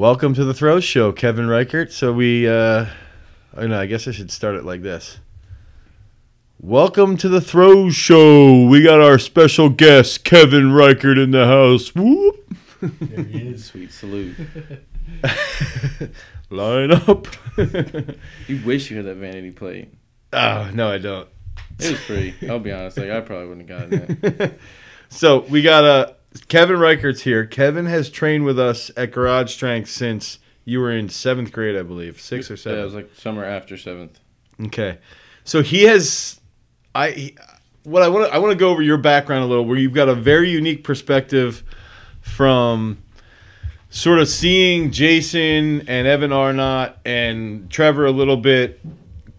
Welcome to the Throw Show, Kevin Reichart. So we, uh, I know, I guess I should start it like this. Welcome to the Throw Show. We got our special guest, Kevin Reichart, in the house. Whoop. There he is. Sweet salute. Line up. You wish you had that vanity plate. oh, no, I don't. It was free. I'll be honest. Like I probably wouldn't have gotten it. so we got uh, Kevin Reichart's here. Kevin has trained with us at Garage Strength since you were in seventh grade, I believe, six or seven. Yeah, it was like summer after seventh. Okay, so he has, I, he, what I want to I want to go over your background a little, where you've got a very unique perspective from sort of seeing Jason and Evan Arnott and Trevor a little bit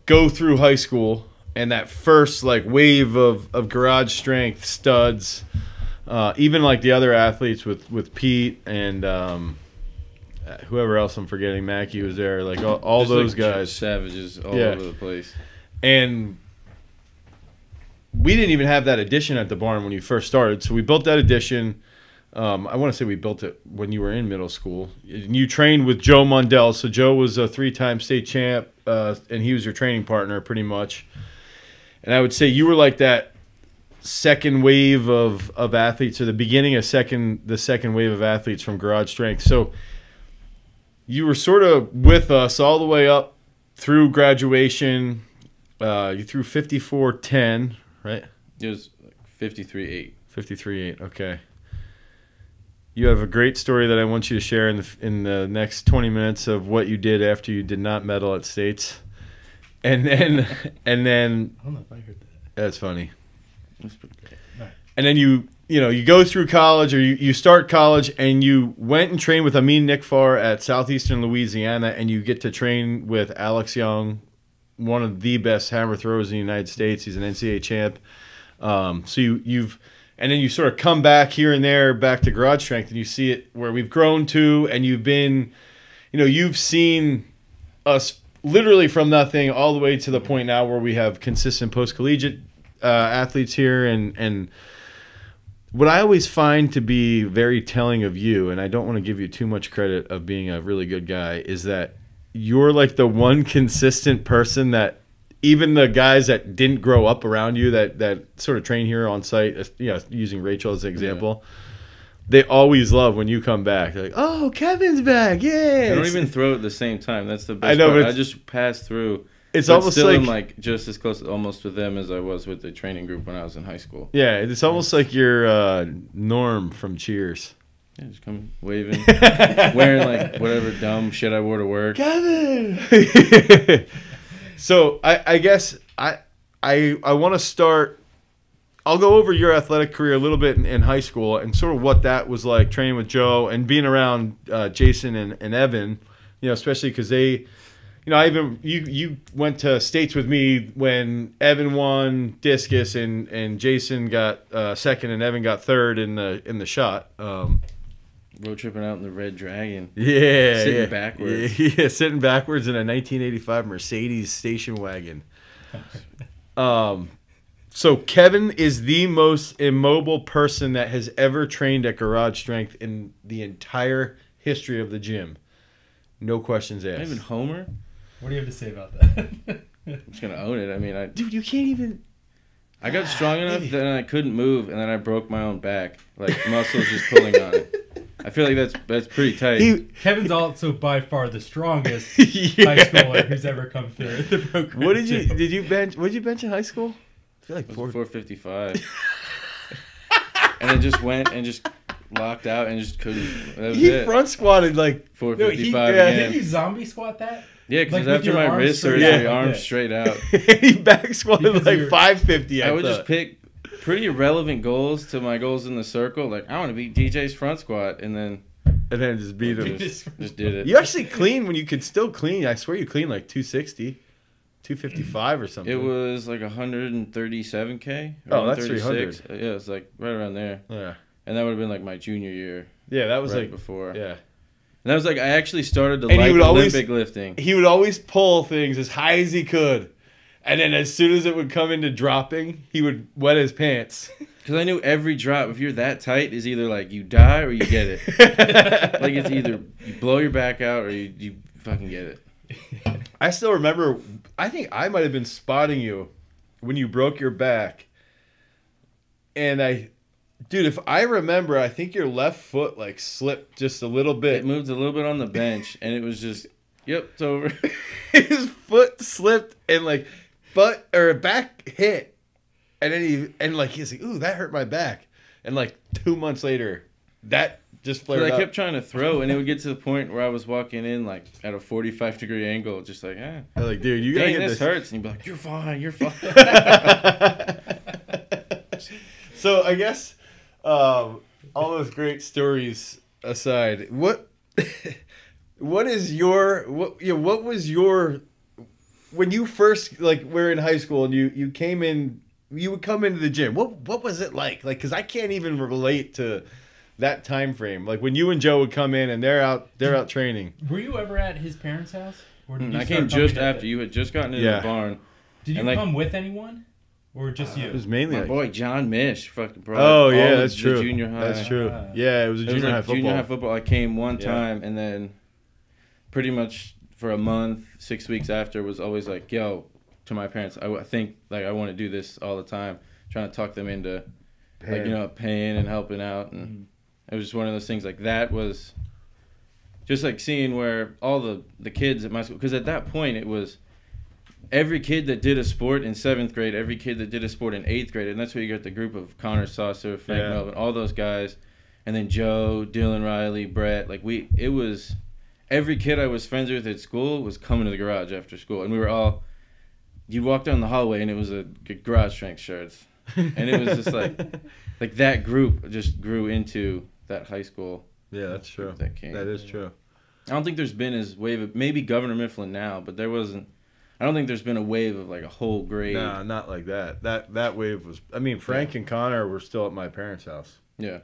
go through high school and that first like wave of of garage strength studs, uh, even like the other athletes with with Pete and. Um, Whoever else I'm forgetting, Mackie was there. Like all, all those like, guys, savages all Yeah. over the place. and we didn't even have that addition at the barn when you first started. So we built that addition. Um, I want to say we built it when you were in middle school. And you trained with Joe Mundell. So Joe was a three-time state champ, uh, and he was your training partner pretty much. And I would say you were like that second wave of, of athletes, or the beginning of second the second wave of athletes from Garage Strength. So you were sort of with us all the way up through graduation. Uh, you threw 54-10, right? It was like 53-8. 53-8. Okay. You have a great story that I want you to share in the in the next 20 minutes of what you did after you did not medal at states. And then and then I don't know if I heard that. that's funny. It was pretty great. And then you you know you go through college or you, you start college and you went and trained with Amin Nikfar at Southeastern Louisiana and you get to train with Alex Young, one of the best hammer throwers in the United States. He's an NCAA champ. Um, so you you've and then you sort of come back here and there back to garage strength and you see it where we've grown to and you've been you know you've seen us literally from nothing all the way to the point now where we have consistent post collegiate uh, athletes here and and what I always find to be very telling of you, and I don't want to give you too much credit of being a really good guy, is that you're like the one consistent person that even the guys that didn't grow up around you that that sort of train here on site, uh, you know, using Rachel as an example, they always love when you come back. They're like, "Oh, Kevin's back! Yeah!" I don't even throw at the same time. That's the best I know, I just pass through. It's but almost still like, like just as close almost with them as I was with the training group when I was in high school. yeah, it's almost like your uh, Norm from Cheers. Yeah, just come waving, wearing like whatever dumb shit I wore to work. Kevin. so I, I guess I I I want to start. I'll go over your athletic career a little bit in, in high school and sort of what that was like training with Joe and being around uh, Jason and, and Evan. You know, especially because they, you know, I even you you went to states with me when Evan won discus and and Jason got uh, second and Evan got third in the in the shot. Um, Road tripping out in the Red Dragon. yeah, Sitting yeah. backwards. Yeah, sitting backwards in a 1985 Mercedes station wagon. Um, so Kevin is the most immobile person that has ever trained at Garage Strength in the entire history of the gym. No questions Not even asked. Homer. What do you have to say about that? I'm just gonna own it. I mean, I Dude, you can't even. I got strong ah, enough Maybe. that I couldn't move, and then I broke my own back, like muscles just pulling on it. I feel like that's that's pretty tight. He, Kevin's also by far the strongest Yeah. high schooler who's ever come through the program. What did you too. did you bench? What did you bench in high school? I feel like It four. was 455, and it just went and just locked out and just couldn't. That was He it. front squatted like No, he, 455 yeah, didn't you again. zombie squat that? Yeah, because like after my arms wrist straight surgery, out. arms Yeah. straight out. he back squatted Because like 550. I, I would just pick pretty irrelevant goals to my goals in the circle. Like I want to beat DJ's front squat, and then and then just beat him. just, just did it. You actually clean when you could still clean. I swear you clean like 260, 255 or something. It was like 137k. Oh, that's 136. Yeah, it was like right around there, Yeah. and that would have been like my junior year, Yeah, that was right like before. yeah. And I was like I actually started to And he like would always- Olympic lifting. He would always pull things as high as he could. And then as soon as it would come into dropping, he would wet his pants. Because I knew every drop, if you're that tight, is either like you die or you get it. like it's either you blow your back out or you, you fucking get it. I still remember. I think I might have been spotting you when you broke your back, and I, dude, if I remember, I think your left foot like slipped just a little bit. It moved a little bit on the bench, and it was just, yep, it's over. His foot slipped and like, butt or back hit, and then he and like he's like, ooh, that hurt my back, and like two months later, that just flared I up. kept trying to throw, and it would get to the point where I was walking in like at a 45 degree angle, just like, eh, I'm like, dude, you gotta dang, get this this. hurts. And you'd be like, you're fine, you're fine. so I guess um, all those great stories aside, what what is your what you know, what was your when you first like were in high school and you you came in you would come into the gym what what was it like like because I can't even relate to that time frame like when you and Joe would come in and they're out they're out training Were you ever at his parents' house? Or did you I came just after the- you had just gotten into Yeah. the barn. Did you and, like- come with anyone, or just you? it was mainly My like, boy John Mish, fucking bro. oh yeah that's true Junior high. that's true Ah. yeah it was a It was junior like high football junior high football. I came one Yeah. time, and then pretty much for a month, six weeks after, was always like, "Yo," to my parents. I, I think like I want to do this all the time, trying to talk them into like you know paying and helping out, and Mm-hmm. it was just one of those things. Like that was just like seeing where all the the kids at my school, because at that point it was. Every kid that did a sport in seventh grade, every kid that did a sport in eighth grade, and that's where you got the group of Connor Saucer, Frank Yeah. Melvin, all those guys, and then Joe, Dylan Riley, Brett. Like we, it was every kid I was friends with at school was coming to the garage after school, and we were all. You walk down the hallway and it was a garage strength shirts, and it was just like, like that group just grew into that high school. yeah that's true That came. that is true I don't think there's been as wave of maybe Governor Mifflin now, but there wasn't. I don't think there's been a wave of like a whole grade. Nah, not like that. That that wave was. I mean, Frank and Connor were still at my parents' house, Yeah,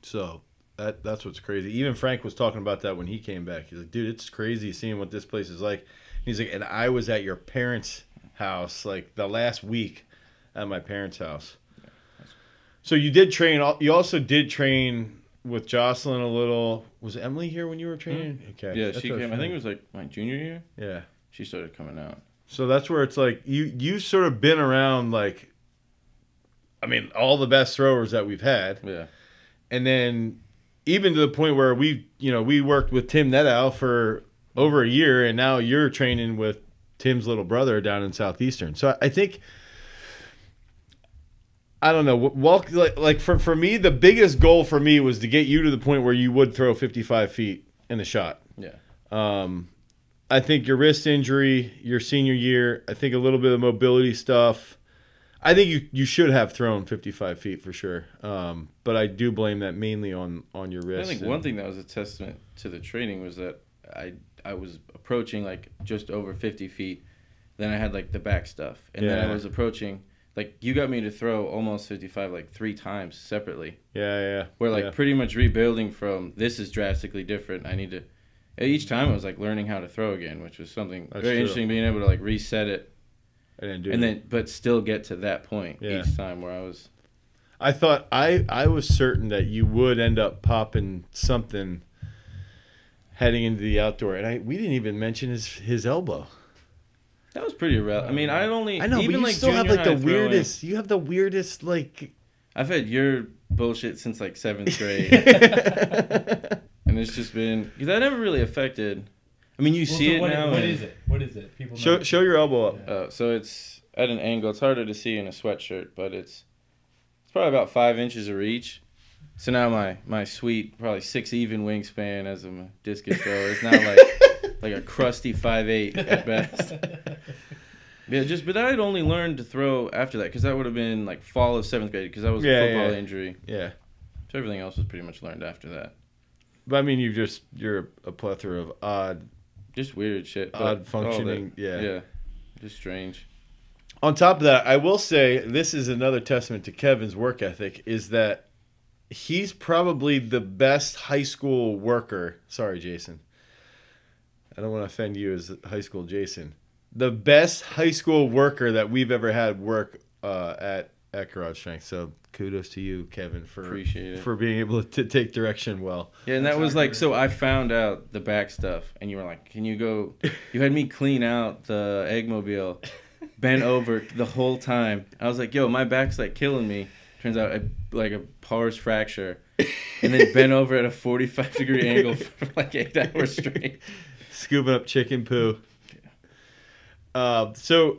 so that that's what's crazy. Even Frank was talking about that when he came back. He's like, "Dude, it's crazy seeing what this place is like." He's like, "And I was at your parents' house like the last week at my parents' house." So you did train. You also did train with Jocelyn a little. Was Emily here when you were training? Okay. Mm-hmm. yeah. that's She came. I think it was like my junior year. Yeah. She started coming out. So that's where it's like you you've sort of been around like I mean all the best throwers that we've had Yeah, and then even to the point where we you know we worked with Tim Nedow for over a year and now you're training with Tim's little brother down in southeastern. So I think I don't know. Walk like like for for me the biggest goal for me was to get you to the point where you would throw 55 feet in the shot. yeah. Um, I think your wrist injury, your senior year, I think a little bit of mobility stuff. I think you, you should have thrown 55 feet for sure. Um, but I do blame that mainly on, on your wrist. I think and- one thing that was a testament to the training was that I I was approaching like just over fifty feet. Then I had like the back stuff, and then I was approaching like you got me to throw almost fifty five like three times separately. Yeah, yeah. We're like yeah. pretty much rebuilding from this is drastically different. I need to. Each time I was like learning how to throw again, which was something That's very true. interesting. Being able to like reset it I didn't do and it. then but still get to that point Yeah. each time where I was. I thought I I was certain that you would end up popping something heading into the outdoor, and I we didn't even mention his his elbow. That was pretty real. I mean, I only I know, even but you like still have like the high throwing- weirdest. You have the weirdest like. I've had your bullshit since like seventh grade. yeah, and it's just been because that never really affected. I mean, you Well, see so it what, now. What and- is it? What is it? People know. show show your elbow up. Uh, so it's at an angle. It's harder to see in a sweatshirt, but it's it's probably about five inches of reach. So now my my sweet probably six even wingspan as a discus thrower is now like like a crusty five eight at best. Yeah, just but I had only learned to throw after that because that would have been like fall of seventh grade because that was Yeah, a football yeah. injury. Yeah. So everything else was pretty much learned after that. But I mean, you just you're a plethora of odd, Just weird shit. odd that- functioning. Yeah. Yeah, just strange. On top of that, I will say this is another testament to Kevin's work ethic. Is that he's probably the best high school worker. Sorry, Jason. I don't want to offend you as high school Jason. The best high school worker that we've ever had work uh, at at Garage Strength. So kudos to you, Kevin, for Appreciate it. for being able to take direction well. Yeah, and that was like so. I found out the back stuff, and you were like, "Can you go?" You had me clean out the eggmobile, bent over the whole time. I was like, "Yo, my back's like killing me." Turns out, I, like a pars fracture, and then bent over at a forty-five degree angle for like eight hours straight. Scooping up chicken poo. Uh, so,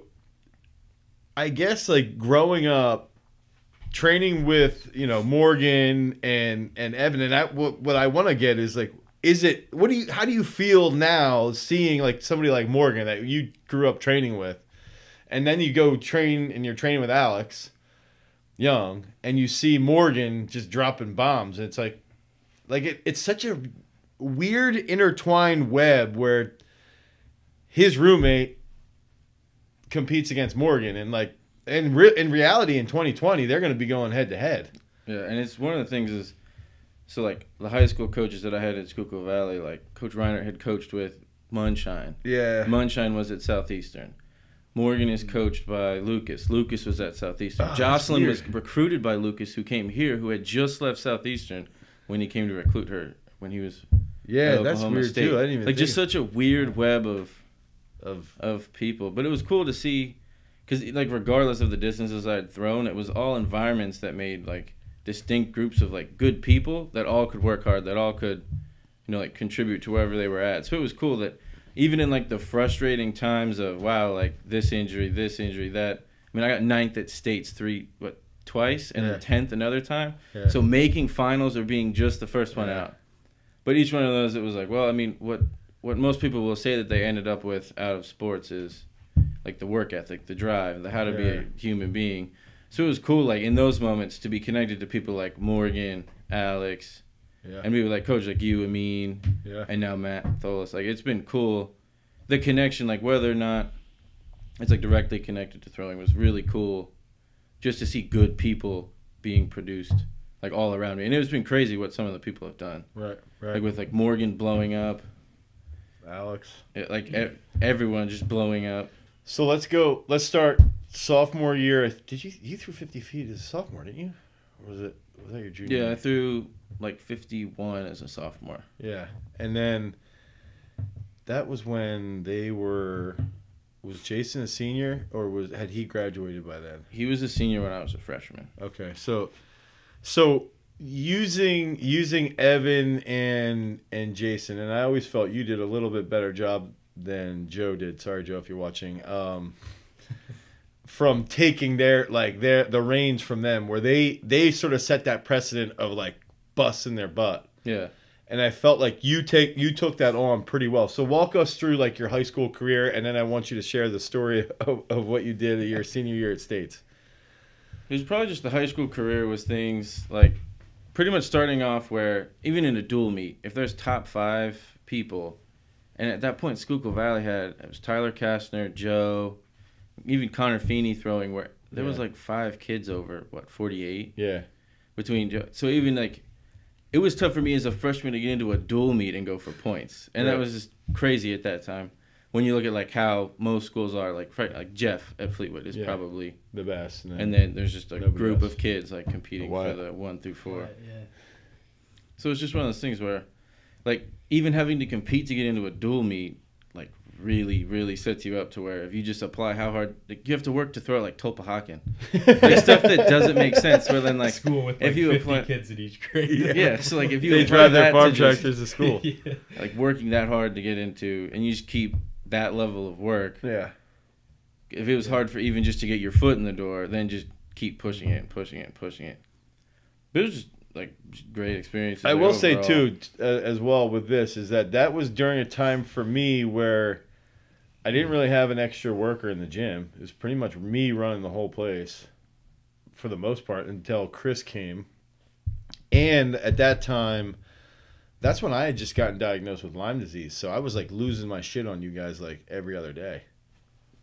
I guess like growing up, training with you know Morgan and and Evan, and I what, what I want to get is like, is it what do you how do you feel now seeing like somebody like Morgan that you grew up training with, and then you go train and you're training with Alex Young, and you see Morgan just dropping bombs, and it's like, like it, it's such a weird intertwined web where his roommate competes against Morgan, and like in re- in reality, in 2020, they're going to be going head to head. Yeah, and it's one of the things is, so like the high school coaches that I had at Schuylkill Valley, like Coach Reiner had coached with Munshine. Yeah, Munshine was at Southeastern. Morgan is coached by Lucas. Lucas was at Southeastern. Oh, Jocelyn was recruited by Lucas, who came here, who had just left Southeastern when he came to recruit her when he was yeah, at that's weird State. too. I didn't even like just such a weird web of of of people. But it was cool to see, because like regardless of the distances I had thrown, it was all environments that made like distinct groups of like good people that all could work hard, that all could, you know, like contribute to wherever they were at. So it was cool that even in like the frustrating times of wow, like this injury, this injury, that. I mean, I got ninth at states three what twice, and Yeah. then tenth another time. yeah. So making finals or being just the first one Yeah. out. But each one of those, it was like, well, I mean, what what most people will say that they ended up with out of sports is like the work ethic, the drive, the how to be a human being. So it was cool, like in those moments, to be connected to people like Morgan, Alex, yeah, and people like coach like you, Amin, yeah, and now Matt Tholis. Like it's been cool. The connection, like whether or not it's like directly connected to throwing, was really cool. Just to see good people being produced, like all around me, and it's been crazy what some of the people have done. right, right. Like with like Morgan blowing up, Alex. it- like e- everyone just blowing up. So let's go. Let's start sophomore year. Did you you threw 50 feet as a sophomore? Didn't you? Or was it was that your junior? Yeah, I threw like 51 as a sophomore. Yeah, and then that was when they were. Was Jason a senior, or was had he graduated by then? He was a senior when I was a freshman. Okay, so so using using Evan and and Jason, and I always felt you did a little bit better job than Joe did. Sorry, Joe, if you're watching. Um, from taking their like their the reins from them, where they they sort of set that precedent of like busting their butt Yeah. and I felt like you take you took that on pretty well. So walk us through like your high school career, and then I want you to share the story of, of what you did your senior year at States. It was probably just the high school career was things like pretty much starting off where even in a dual meet, if there's top five people, and at that point Schuylkill Valley had it was Tyler Kastner, Joe, even Connor Feeney throwing where there was like five kids over what 48 Yeah, between Joe. So even like it was tough for me as a freshman to get into a dual meet and go for points, and that was just crazy at that time. When you look at like how most schools are, like like Jeff at Fleetwood is Yeah. probably the best. and then there's just a Nobody group else. of kids like competing Why? for the one through four. Right, yeah. So it's just one of those things where, like, even having to compete to get into a dual meet, like, really, really sets you up to where if you just apply how hard, like, you have to work to throw like Tulpehocken. Like stuff that doesn't make sense. Where then like, school with if like you 50 apply- kids in each grade. yeah, so like if you they apply drive their that farm to just, tractors to school. yeah. like working that hard to get into, and you just keep that level of work. yeah, If it was hard for even just to get your foot in the door, then just keep pushing it and pushing it and pushing it. But it was just like great experience. I will say too, uh, as well with this, is that that was during a time for me where I didn't really have an extra worker in the gym. It was pretty much me running the whole place for the most part until Chris came. And at that time, that's when I had just gotten diagnosed with Lyme disease. So I was like losing my shit on you guys like every other day.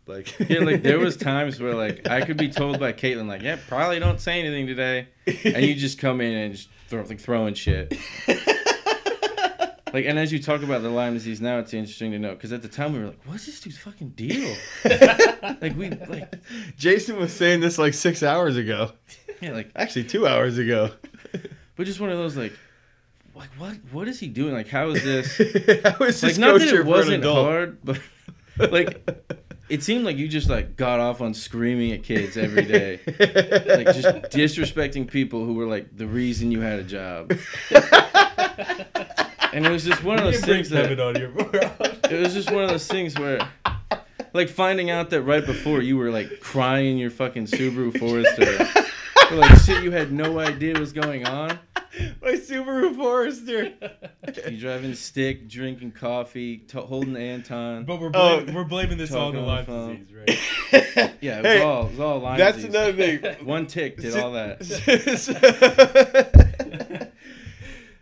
Like Yeah, like there was times where like I could be told by Caitlin like, yeah, probably don't say anything today, and you just come in and just throw like throwing shit. Like, and as you talk about the Lyme disease now, it's interesting to know because at the time we were like, "What's this dude's fucking deal?" like we like Jason was saying this like six hours ago. yeah, like Actually, two hours ago. but just one of those like, like what what is he doing? Like, how is this? How is like, this not that it wasn't hard, but like, it seemed like you just like got off on screaming at kids every day. like just disrespecting people who were like the reason you had a job. and it was just one of those things that Kevin on here, it was just one of those things where like finding out that right before you were like crying your fucking Subaru Forester like shit you had no idea was going on. My Subaru Forester. You driving stick, drinking coffee, t- holding Anton. But we're Oh. blaming, we're blaming this on the on Lyme the phone. disease, right? Yeah, it was Hey, all it was all Lyme That's disease. another thing. One tick did all that.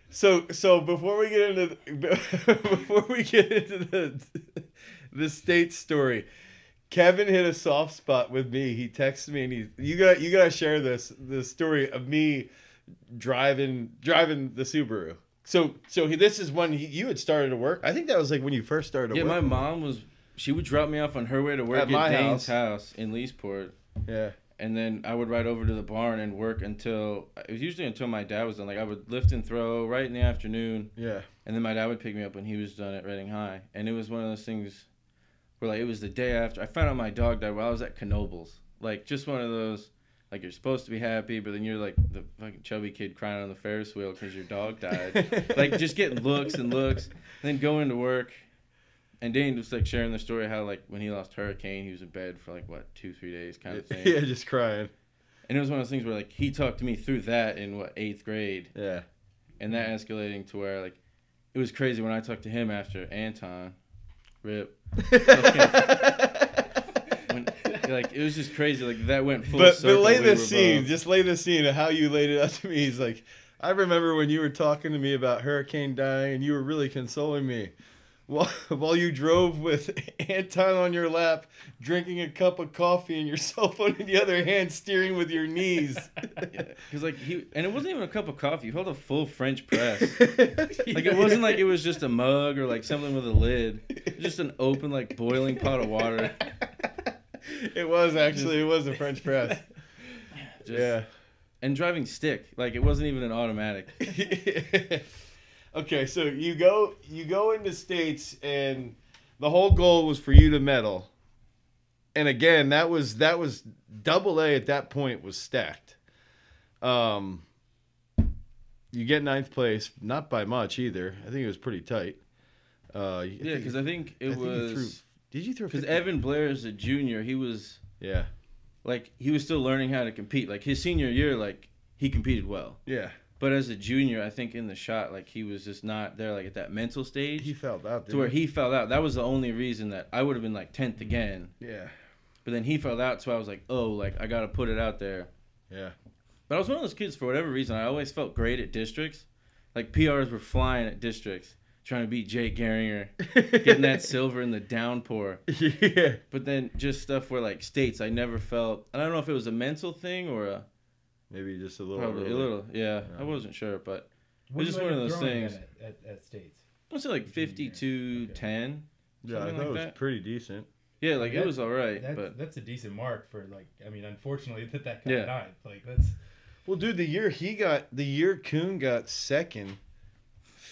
so so before we get into the, before we get into the the state story, Kevin hit a soft spot with me. He texted me and he you got you got to share this the story of me driving driving the Subaru. So so he, this is when he, you had started to work. I think that was like when you first started Yeah, work. my mom was she would drop me off on her way to work At at, my Dane's house. house in Leesport. Yeah. and then I would ride over to the barn and work until it was usually until my dad was done. Like I would lift and throw right in the afternoon, Yeah. and then my dad would pick me up when he was done at Reading High. And it was one of those things where like it was the day after I found out my dog died while I was at Knoebels. Like just one of those like you're supposed to be happy, but then you're like the fucking chubby kid crying on the Ferris wheel because your dog died. like just getting looks and looks, and then going to work. And Dane was like sharing the story how like when he lost Hurricane, he was in bed for like what two three days kind of thing. yeah, just crying. And it was one of those things where like he talked to me through that in what eighth grade, Yeah. and that escalating to where like it was crazy when I talked to him after Anton, rip. Like it was just crazy. Like that went full but but lay We the were scene. both- Just lay the scene of how you laid it out to me. He's like, I remember when you were talking to me about Hurricane dying, and you were really consoling me. While, while you drove with Anton on your lap, drinking a cup of coffee, and your cell phone in the other hand, steering with your knees. Because like he and it wasn't even a cup of coffee. You held a full French press. Like it wasn't like it was just a mug or like something with a lid. Just an open like boiling pot of water. It was actually it was a French press. Just, yeah. And driving stick. Like it wasn't even an automatic. okay, so you go you go into states and the whole goal was for you to medal. And again, that was that was double A at that point was stacked. Um you get ninth place, not by much either. I think it was pretty tight. Uh Yeah, because I think it I was Did you throw because Evan Blair is a junior. He was Yeah. like he was still learning how to compete. Like his senior year, like he competed well. Yeah. But as a junior, I think in the shot, like he was just not there, like at that mental stage, He fell out to where he fell out. That was the only reason that I would have been like tenth mm-hmm. again. Yeah. But then he fell out, so I was like, oh, like I gotta put it out there. Yeah. But I was one of those kids for whatever reason. I always felt great at districts. Like PRs were flying at districts, trying to beat Jake Garinger, getting that silver in the downpour. yeah. But then just stuff where like states, I never felt. I don't know if it was a mental thing or a Maybe just a little probably a little. Yeah, Yeah. I wasn't sure, but What It's do just one of those things. At, at, at states. I was like 52, Okay. 10. Yeah, I Something thought like it was that. pretty decent. Yeah, like it That- was all right, That's, but that's a decent mark for like. I mean, unfortunately, that that Yeah. got ninth. Like that's Well, dude, the year he got, the year Kuhn got second,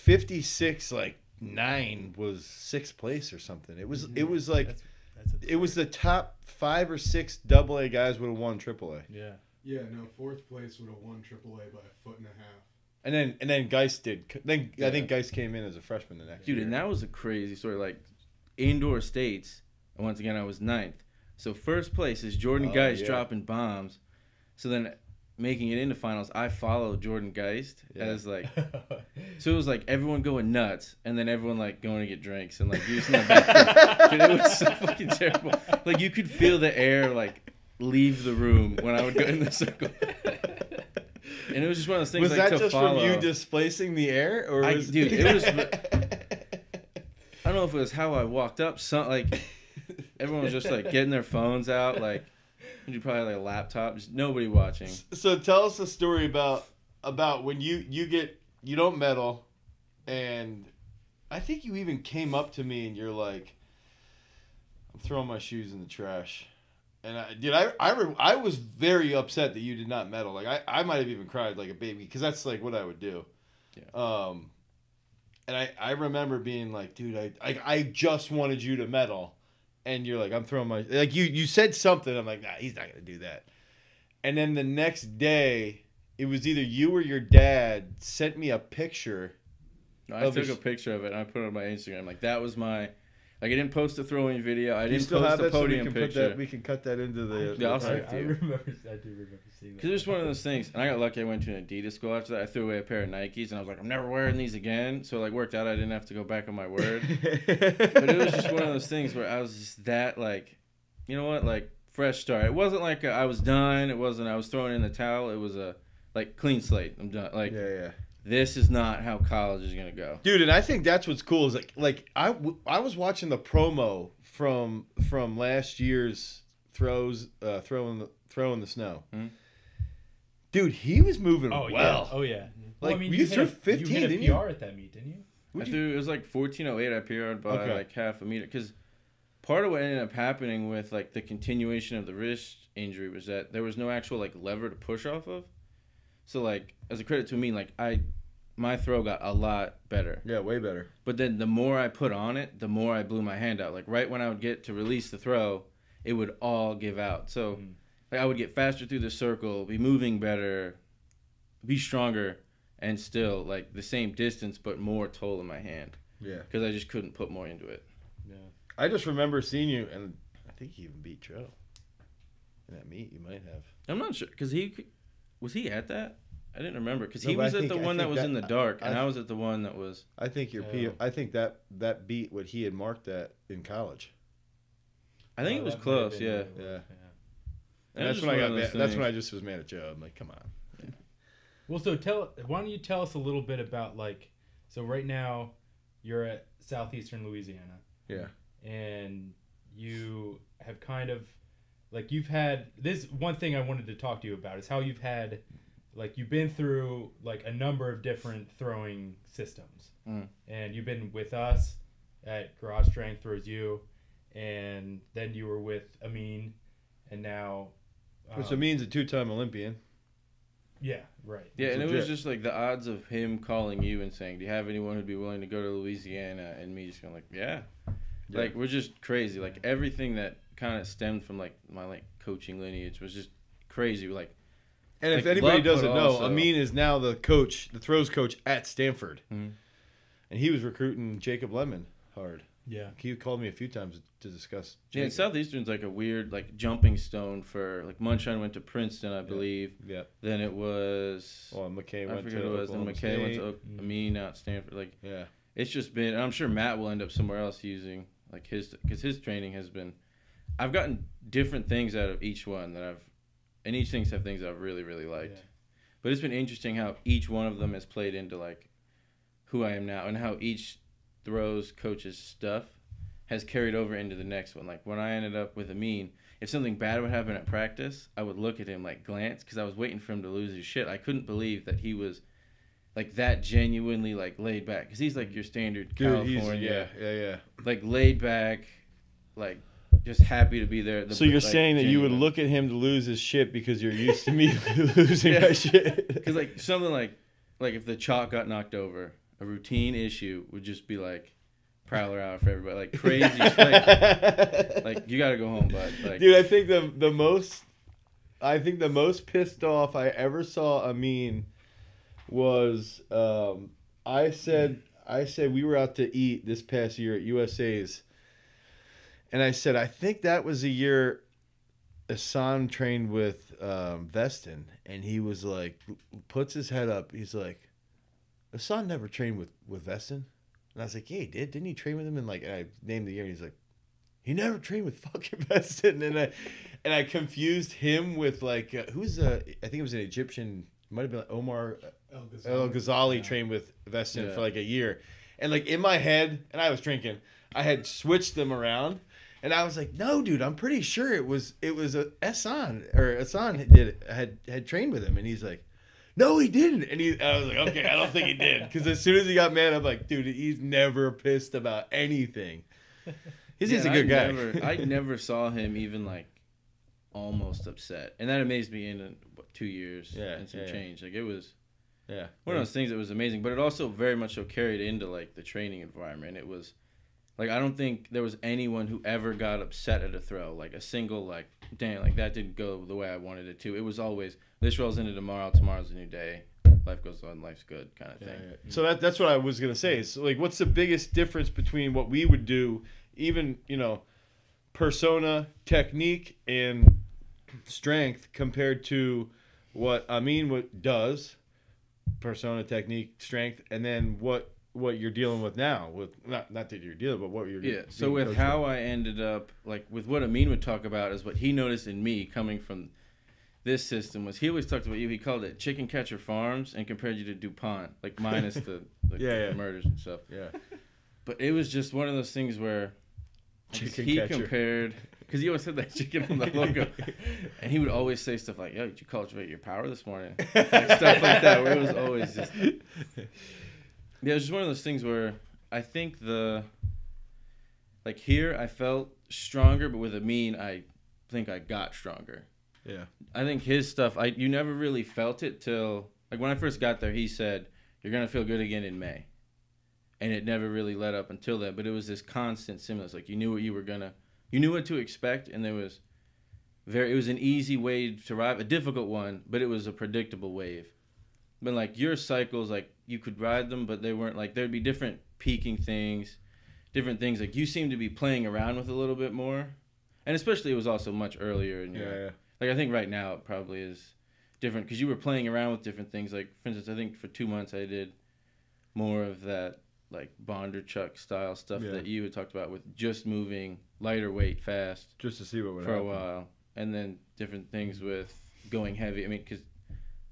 56, like, nine was sixth place or something. It was, it mm-hmm. was like, that's, that's it was the top five or six double A guys would have won triple A. yeah. Yeah, no, fourth place would have won AAA by a foot and a half. And then, and then Geist did. Then I think Geist came in as a freshman the next year. dude, year. and that was a crazy story. Like indoor states, and once again, I was ninth. So first place is Jordan Oh, Geist yeah. dropping bombs. So then making it into finals, I followed Jordan Geist Yeah. as like. So it was like everyone going nuts, and then everyone like going to get drinks and like using the bathroom. It was so fucking terrible. Like you could feel the air like leave the room when I would go in the circle. And it was just one of those things was like that to just follow. from you displacing the air, or I- was dude, it was- I don't know if it was how I walked up. Some like everyone was just like getting their phones out, like you probably like a laptop, just nobody watching. so tell us a story about about when you you get you don't medal, and I think you even came up to me and you're like, "I'm throwing my shoes in the trash," and I, dude, I I, re- I was very upset that you did not medal. Like I, I might have even cried like a baby because that's like what I would do. Yeah. Um, and I I remember being like, dude, I I, I just wanted you to medal, and you're like, I'm throwing my like you you said something. I'm like, nah, he's not gonna do that. And then the next day, it was either you or your dad sent me a picture. I took his- a picture of it and I put it on my Instagram. Like that was my, like I didn't post a throwing video. I didn't still post have a that so we podium can put picture. that we can cut that into the Yeah, I'll I, send it I to you. remember. I do remember seeing that. Because it's one of those things, and I got lucky. I went to an Adidas school after that. I threw away a pair of Nikes, and I was like, I'm never wearing these again. So it, like worked out. I didn't have to go back on my word. but it was just one of those things where I was just that like, you know what, like fresh start. It wasn't like I was done. It wasn't I was throwing in the towel. It was a like clean slate. I'm done. Like yeah, yeah. This is not how college is gonna go. Dude, and I think that's what's cool is like like I, w- I was watching the promo from from last year's throws uh throwing the throwing the snow. Mhm. Dude, he was moving Oh well. yeah. Oh yeah. Like, well, you hit threw a- 15, You hit a didn't PR you? at that meet, didn't you? I you- threw it was like 1408. I PR'd by Okay. like half a meter because part of what ended up happening with like the continuation of the wrist injury was that there was no actual like lever to push off of. So like as a credit to me, like I my throw got a lot better. Yeah, way better. But then the more I put on it, the more I blew my hand out. Like right when I would get to release the throw, it would all give out. So Mhm. like I would get faster through the circle, be moving better, be stronger, and still like the same distance but more toll in my hand Yeah. because I just couldn't put more into it. Yeah. I just remember seeing you and I think you even beat Joe. In that meet you might have. I'm not sure because he was he at that. I didn't remember because he but I was at think- the I one that was that- in the dark, and I- I was at the one that was. I think your P Oh. I think that that beat what he had marked that in college. I think Oh, it was that might have close, been yeah. what it was, Yeah. And that's when I got mad. That's when I just was mad at Joe. I'm like, come on. Well, so tell. Why don't you tell us a little bit about like? So right now, you're at southeastern Louisiana. Yeah. And you have kind of, like, you've had this one thing I wanted to talk to you about is how you've had, like, you've been through like a number of different throwing systems, Mm. and you've been with us at Garage Strength Throws U, and then you were with Amin, and now. Which um, means a two time Olympian. Yeah. Right. Yeah, It's and it was just like the odds of him calling you and saying, "Do you have anyone who'd be willing to go to Louisiana?" and me just going like, "Yeah." Yeah. Like we're just crazy. Like everything that kind of stemmed from like my like coaching lineage was just crazy. Like And if Like, anybody doesn't but know, also- Amin is now the coach, the throws coach at Stanford. Mhm. And he was recruiting Jacob Lemon hard. Yeah. He called me a few times to discuss. yeah. Southeastern's like a weird like jumping stone for like Munshine went to Princeton, I believe. Yeah. Then it was Well, McKay I went forget to who it was. Then Oklahoma McKay went to Oak-. Amin out at Stanford. Like Yeah. it's just been. And I'm sure Matt will end up somewhere else using like his because his training has been. I've gotten different things out of each one that I've, and each things have things I've really really liked. Yeah. But it's been interesting how each one of them has played into like who I am now and how each throws coaches stuff has carried over into the next one. Like when I ended up with Amin, if something bad would happen at practice, I would look at him like glance because I was waiting for him to lose his shit. I couldn't believe that he was like that genuinely like laid back because he's like your standard Dude, California, yeah, yeah, yeah. like laid back, like just happy to be there. The- So you're like, saying that you would look at him to lose his shit because you're used to me losing my shit. Because like something like like if the chalk got knocked over, a routine issue would just be like prowler out for everybody, like crazy. like, like you got to go home, bud. Like Dude, I think the the most, I think the most pissed off I ever saw Amin was um, I said I said we were out to eat this past year at USA's, and I said I think that was the year Ehsan trained with um, Veston, and he was like puts his head up. He's like, Ehsan never trained with with Veston, and I was like, yeah, he did. Didn't he train with him? And like I named the year, and he's like. He never trained with fucking Veston, and I, and I confused him with like uh, who's a I think it was an Egyptian, might have been like Omar El El Ghazali Yeah. trained with Veston Yeah. for like a year, and like in my head, and I was drinking, I had switched them around, and I was like, no, dude, I'm pretty sure it was it was a Ehsan or Ehsan did had had trained with him, and he's like, no, he didn't. And he, I was like, okay, I don't think he did. Because as soon as he got mad, I'm like, dude, he's never pissed about anything. He's just a good I guy. Never, I never saw him even like almost upset, and that amazed me in uh, what, two years Yeah, and some yeah, yeah. change. Like it was yeah. one of those things that was amazing, but it also very much so carried into like the training environment. It was like I don't think there was anyone who ever got upset at a throw, like a single like, dang, like that didn't go the way I wanted it to. It was always this rolls into tomorrow, tomorrow's a new day, life goes on, life's good, kind of thing. yeah. So that that's what I was gonna say. So like, what's the biggest difference between what we would do, even you know, persona, technique, and strength compared to what Amin what does, persona, technique, strength, and then what what you're dealing with now with not not that you're dealing, but what you're dealing. Yeah. So with how I ended up, like with what Amin would talk about, is what he noticed in me coming from this system was he always talked about you. He called it chicken catcher farms and compared you to Dupont, like minus the, the Yeah, yeah. murders and stuff. Yeah. But it was just one of those things where Chicken he catcher. compared because he always said that chicken on the logo, and he would always say stuff like, "Yo, did you cultivate your power this morning?" like stuff like that. Where it was always just yeah, it was just one of those things where I think the like here I felt stronger, but with Amin I think I got stronger. Yeah. I think his stuff I you never really felt it till like when I first got there he said you're gonna feel good again in May, and it never really let up until then. But it was this constant stimulus. Like you knew what you were gonna you knew what to expect, and there was very it was an easy wave to ride, a difficult one, but it was a predictable wave. But like your cycles, like you could ride them, but they weren't like there'd be different peaking things, different things. Like you seemed to be playing around with a little bit more, and especially it was also much earlier in your Yeah. Yeah. like I think right now it probably is different because you were playing around with different things. Like for instance, I think for two months I did more of that like Bondarchuk style stuff Yeah. that you had talked about with just moving lighter weight fast Just to see what would for a while, and then different things mm. with going heavy. I mean, because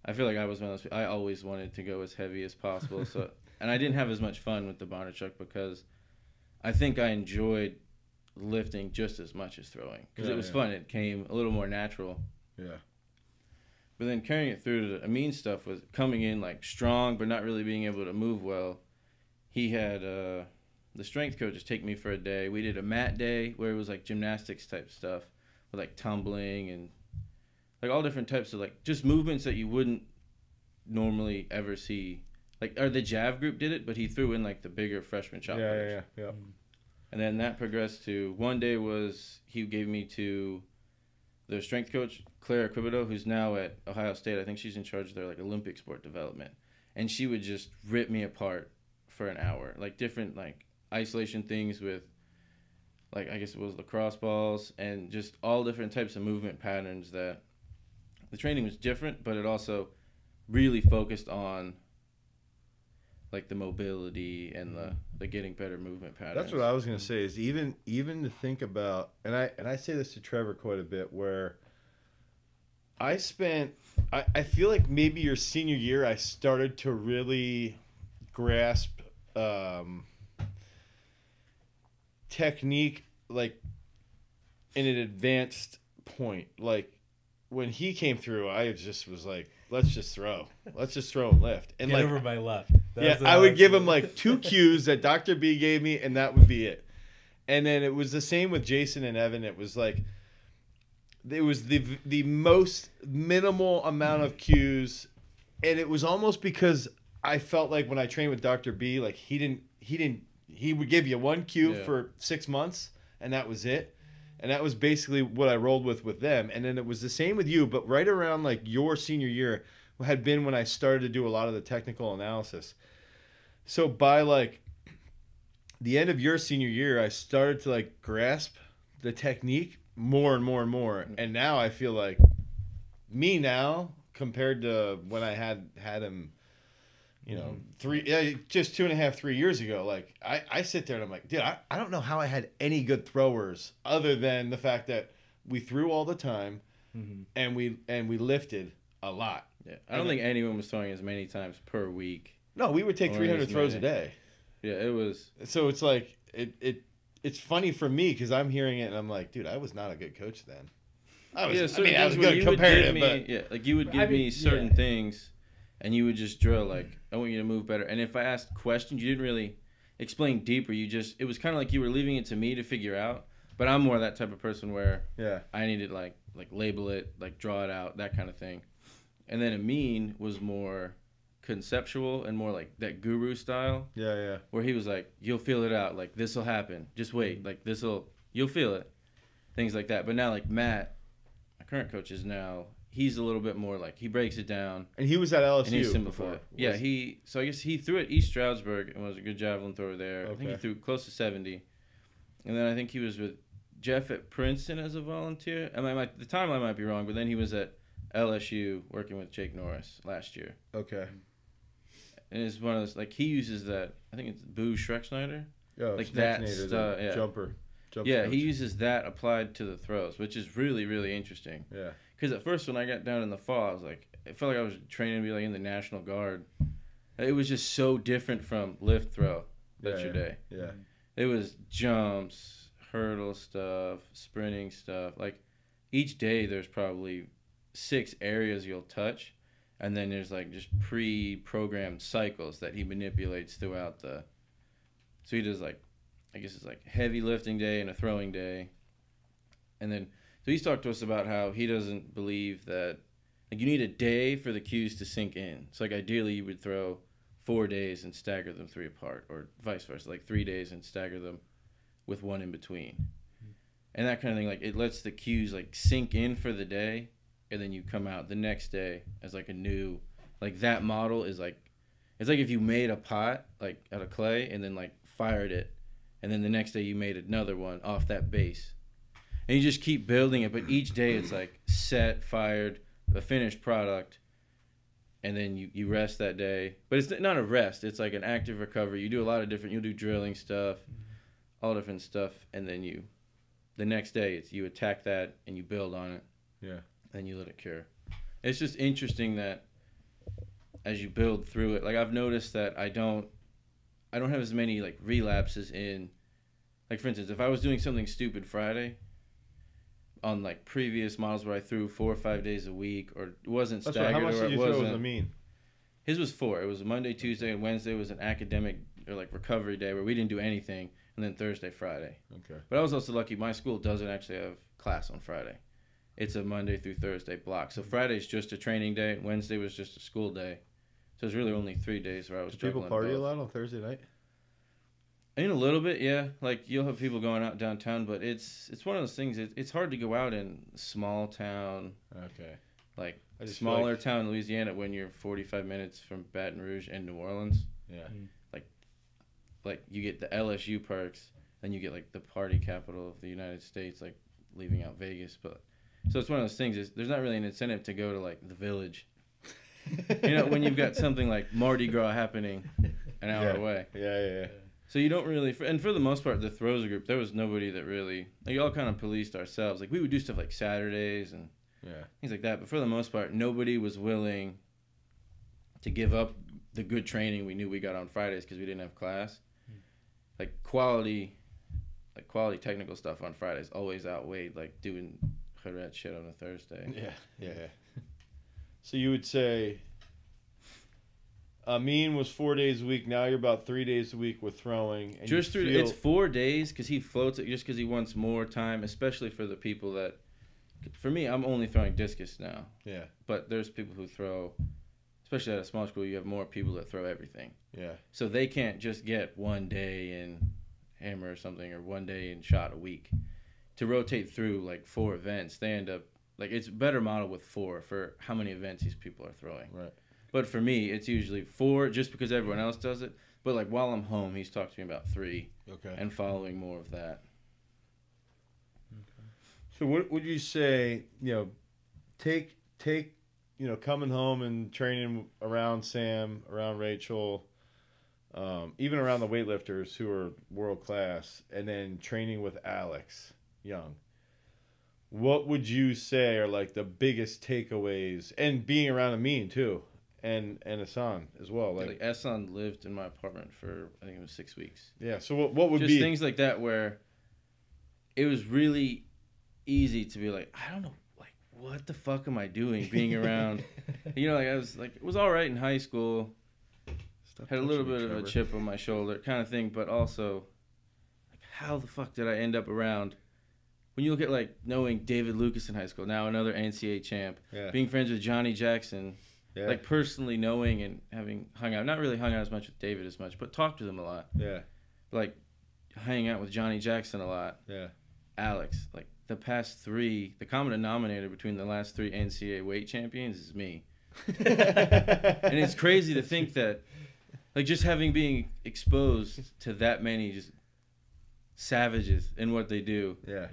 I feel like I was one of those. I always wanted to go as heavy as possible. So, and I didn't have as much fun with the Bondarchuk because I think I enjoyed lifting just as much as throwing because Yeah, it was yeah. fun. It came a little more natural. Yeah. But then carrying it through to the Amin stuff was coming in like strong, but not really being able to move well. He had uh, the strength coaches take me for a day. We did a mat day where it was like gymnastics type stuff with like tumbling and like all different types of like just movements that you wouldn't normally ever see. Like, or the Jav group did it, but he threw in like the bigger freshman shot. Yeah. putters. Yeah. Yeah. Hmm. And then that progressed to one day was he gave me to the strength coach Clara Quibido, who's now at Ohio State. I think she's in charge of their like Olympic sport development, and she would just rip me apart for an hour, like different like isolation things with, like I guess it was lacrosse balls and just all different types of movement patterns that the training was different, but it also really focused on like the mobility and the the getting better movement patterns. That's what I was gonna say. Is even even to think about, and I and I say this to Trevor quite a bit, where I spent, I, I feel like maybe your senior year, I started to really grasp um, technique like in an advanced point. Like when he came through, I just was like, let's just throw, let's just throw and lift, and Get like over my left. That yeah, I would give him like two cues that Dr. B gave me, and that would be it. And then it was the same with Jason and Evan. It was like it was the the most minimal amount of cues, and it was almost because I felt like when I trained with Dr. B, like he didn't he didn't he would give you one cue Yeah. for six months, and that was it. And that was basically what I rolled with with them. And then it was the same with you, but right around like your senior year had been when I started to do a lot of the technical analysis. So by like the end of your senior year, I started to like grasp the technique more and more and more. Mm-hmm. And now I feel like me now compared to when I had had him, you know, three yeah, just two and a half, three years ago. Like I, I sit there and I'm like, dude, I, I don't know how I had any good throwers other than the fact that we threw all the time Mhm. and we and we lifted a lot. Yeah, I don't think anyone was throwing as many times per week. No, we would take 300 as throws a day. Yeah, it was. So it's like it it it's funny for me because I'm hearing it and I'm like, dude, I was not a good coach then. I was. yeah, I mean, I was good you would comparative, give but me, yeah, like you would I give mean, me certain yeah. things, and you would just drill like, "I want you to move better." And if I asked questions, you didn't really explain deeper. You just it was kind of like you were leaving it to me to figure out. But I'm more that type of person where Yeah. I needed like like label it, like draw it out, that kind of thing. And then Amin was more conceptual and more like that guru style Yeah, yeah. where he was like, "You'll feel it out. Like this will happen. Just wait. Mm-hmm. Like this will. You'll feel it." Things like that. But now, like Matt, my current coach is now. He's a little bit more like he breaks it down And he was at LSU and he before. simplified. Yeah, he. So I guess he threw at East Stroudsburg and was a good javelin thrower there. I think he threw close to seventy, and then I think he was with Jeff at Princeton as a volunteer. I might, the time I might be wrong, but then he was at LSU working with Jake Norris last year. Okay. And it's one of those like he uses that. I think it's Boo Schexnayder. Yeah, Like that stuff, yeah. Jumper. Jump Yeah, coach. he uses that applied to the throws, which is really really interesting. Yeah. Because at first when I got down in the fall, I was like, I felt like I was training to be like in the National Guard. It was just so different from lift throw. That's Yeah, your day. Yeah. It was jumps, hurdle stuff, sprinting stuff. Like each day, there's probably six areas you'll touch, and then there's like just pre-programmed cycles that he manipulates throughout the. So he does like, I guess it's like heavy lifting day and a throwing day, and then so he's talked to us about how he doesn't believe that like you need a day for the cues to sink in. It's like ideally you would throw four days and stagger them three apart, or vice versa, like three days and stagger them with one in between, and that kind of thing. Like it lets the cues like sink in for the day, and then you come out the next day as like a new, like that model is like, it's like if you made a pot like out of clay and then like fired it, and then the next day you made another one off that base, and you just keep building it. But each day it's like set, fired, a finished product and then you, you rest that day. But it's not a rest. It's like an active recovery. You do a lot of different. you'll do drilling stuff, mm-hmm. all different stuff, and then you, the next day, it's you attack that and you build on it. Yeah. And you let it cure. It's just interesting that as you build through it, like I've noticed that I don't, I don't have as many like relapses in, like for instance, if I was doing something stupid Friday. On like previous models where I threw four or five days a week, or it wasn't That's staggered, right. How much or did you throw wasn't. with the mean? His was four. It was Monday, Tuesday, and Wednesday was an academic or like recovery day where we didn't do anything, and then Thursday, Friday. Okay. But I was also lucky. My school doesn't actually have class on Friday. It's a Monday through Thursday block. So Friday's just a training day. Wednesday was just a school day. So it's really only three days where I was. Do people party a lot on Thursday night? In a little bit, yeah. Like you'll have people going out downtown, but it's it's one of those things. It, it's hard to go out in small town, Okay. like I just feel smaller like- town Louisiana when you're 45 minutes from Baton Rouge and New Orleans. Yeah. Hmm. like like you get the LSU perks, then you get like the party capital of the United States, like leaving out Vegas. But so it's one of those things. Is there's not really an incentive to go to like the village. You know, when you've got something like Mardi Gras happening an hour Yeah. away, Yeah, yeah, yeah. So you don't really. And for the most part, the throws group, there was nobody that really. Like all kind of policed ourselves. Like we would do stuff like Saturdays and Yeah. things like that. But for the most part, nobody was willing to give up the good training we knew we got on Fridays because we didn't have class. Hmm. Like quality, like quality technical stuff on Fridays always outweighed like doing hood shit on a Thursday. Yeah, yeah, yeah. So you would say Amin was four days a week. Now you're about three days a week with throwing. And just through feel- it's four days because he floats it just because he wants more time, especially for the people that. For me, I'm only throwing discus now, yeah, but there's people who throw, especially at a small school. You have more people that throw everything. yeah, So they can't just get one day in hammer or something or one day in shot a week. To rotate through like four events, they end up like it's a better model with four for how many events these people are throwing. right. But for me, it's usually four just because everyone else does it. But like while I'm home, he's talked to me about three Okay. and following more of that. So what would you say? You know, take take you know coming home and training around Sam, around Rachel, um, even around the weightlifters who are world class, and then training with Alex Young. What would you say are like the biggest takeaways, and being around Amin too, and and Ehsan as well? Like, Like, Ehsan lived in my apartment for I think it was six weeks. yeah. So what what would just be things like that where it was really easy to be like, I don't know, like what the fuck am I doing being around? you know, like I was like it was all right in high school. Stop Had a little bit of a chip on my shoulder, kind of thing, but also, like, how the fuck did I end up around? When you look at like knowing David Lucas in high school, now another NCAA champ, Yeah. being friends with Johnny Jackson, yeah. like personally knowing and having hung out, not really hung out as much with David as much, but talked to them a lot. yeah. Like hanging out with Johnny Jackson a lot. Yeah. Alex, like the past three, the common denominator between the last three NCAA weight champions is me. And it's crazy to think that, like, just having being exposed to that many just savages in what they do, Yeah.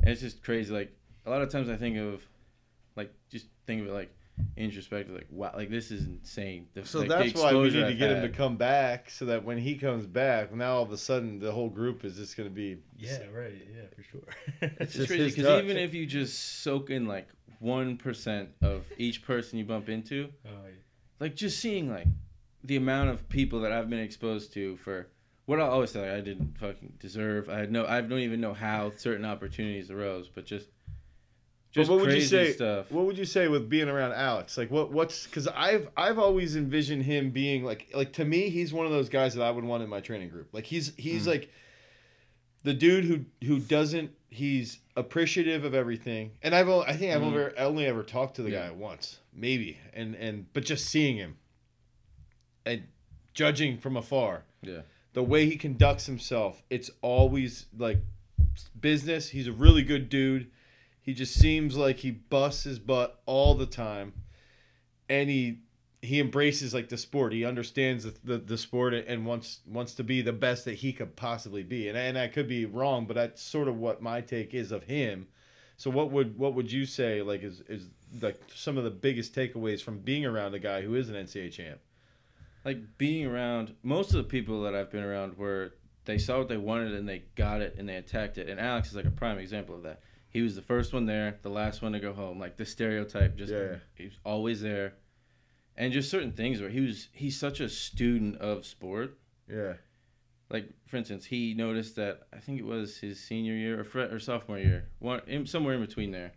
and it's just crazy. Like a lot of times I think of, like, just think of it like introspective, like wow, like this is insane. The, So like, that's why we need exposure to I've get him to come back, so that when he comes back, now all of a sudden the whole group is just going to be. yeah, right. Yeah, for sure. It's It's just crazy because even if you just soak in like one percent of each person you bump into, oh, yeah. like just seeing like the amount of people that I've been exposed to for what I always say like, I didn't fucking deserve. I had no, I don't even know how certain opportunities arose, but just But just what would you say? stuff. What would you say with being around Alex? Like, what what's because I've I've always envisioned him being like like to me he's one of those guys that I would want in my training group. Like he's he's Mm. like the dude who who doesn't he's appreciative of everything. And I've I think I've Mm. only, I only ever talked to the Yeah. guy once, maybe, and and but just seeing him and judging from afar Yeah, the way he conducts himself, it's always like business. He's a really good dude. He just seems like he busts his butt all the time, and he he embraces like the sport. He understands the, the, the sport and wants wants to be the best that he could possibly be. And and I could be wrong, but that's sort of what my take is of him. So what would what would you say like is is like some of the biggest takeaways from being around a guy who is an NCAA champ? like being around most of the people that I've been around were they saw what they wanted and they got it and they attacked it. And Alex is like a prime example of that. He was the first one there, the last one to go home. Like the stereotype, just Yeah. he's always there, and just certain things where he was he's such a student of sport. Yeah. Like for instance, he noticed that I think it was his senior year or or sophomore year, one in, somewhere in between there.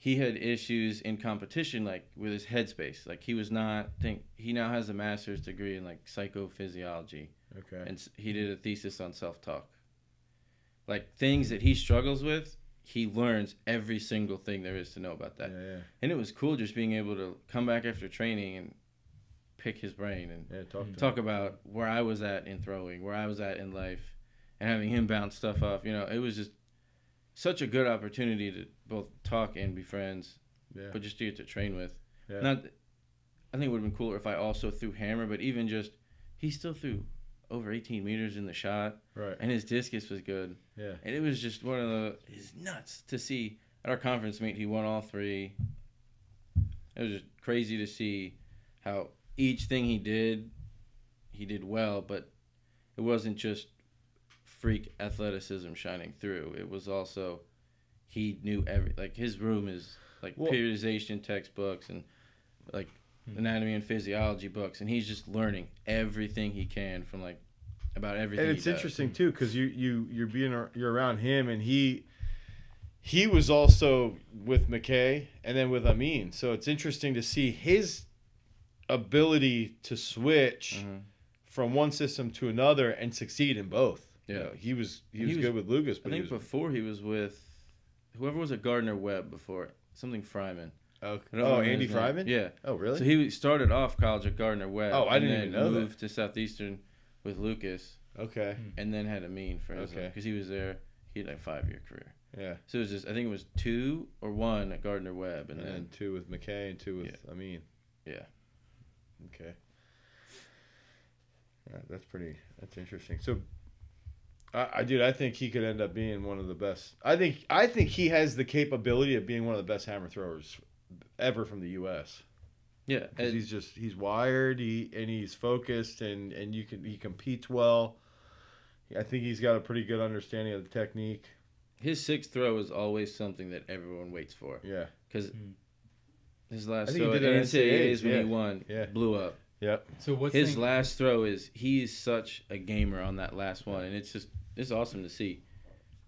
He had issues in competition, like with his headspace. Like he was not think he now has a master's degree in like psychophysiology, Okay. and he did a thesis on self talk. Like things that he struggles with, he learns every single thing there is to know about that. yeah, yeah. And it was cool just being able to come back after training and pick his brain and Yeah, talk talk about where I was at in throwing, where I was at in life, and having him bounce stuff off. You know, it was just such a good opportunity to both talk and be friends, Yeah. but just to get to train with. Not, I think it would have been cooler if I also threw hammer, but even just he still threw over 18 meters in the shot, Right. and his discus was good, Yeah. and it was just one of the it's nuts to see at our conference meet. He won all three. It was just crazy to see how each thing he did, he did well, but it wasn't just freak athleticism shining through. It was also he knew every like his room is like Well- periodization textbooks and like. Anatomy and physiology books, and he's just learning everything he can from like about everything. and he it's interesting too because you you you're being you're around him and he he was also with McKay and then with Amin so it's interesting to see his ability to switch Mhm. from one system to another and succeed in both You Yeah. know, he was he was, he was- good with Lucas I but he think was before he was with whoever was at Gardner Webb before something Fryman. Okay. Oh, oh Andy. Fryman Yeah. oh really So he started off college at Gardner Webb. Oh, I didn't then even know that. moved to Southeastern with Lucas, okay hmm. and then had Amin for his Okay. because he was there. He had like a five year career. yeah So it was just I think it was two or one at Gardner Webb, and, and, then then two with McKay and two with Amin yeah. Okay. Yeah, that's pretty. That's interesting. So, I, I dude, I think he could end up being one of the best. I think I think he has the capability of being one of the best hammer throwers ever from the U.S. Yeah, 'Cause and he's just he's wired. He and he's focused and and you can he competes well. I think he's got a pretty good understanding of the technique. his sixth throw is always something that everyone waits for Yeah. because Hmm. his last I think throw at did it at NCAAs NCAAs, when yeah. he won Yeah. blew up. Yep. So what's his the- last throw is he's such a gamer on that last one, and it's just it's awesome to see.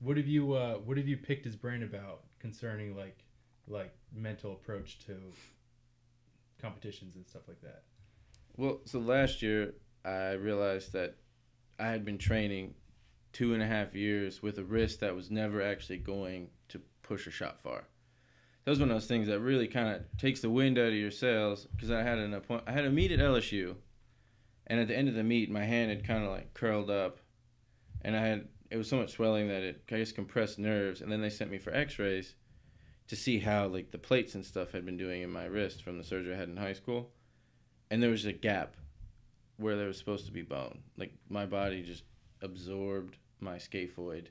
What have you uh, What have you picked his brain about concerning like like mental approach to competitions and stuff like that? Well, so last year I realized that I had been training two and a half years with a wrist that was never actually going to push a shot far. That was one of those things that really kind of takes the wind out of your sails because I had an appoint- I had a meet at LSU, and at the end of the meet, my hand had kind of like curled up, and I had it was so much swelling that it I guess compressed nerves, and then they sent me for X-rays to see how like the plates and stuff had been doing in my wrist from the surgery I had in high school, and there was a gap where there was supposed to be bone. Like my body just absorbed my scaphoid,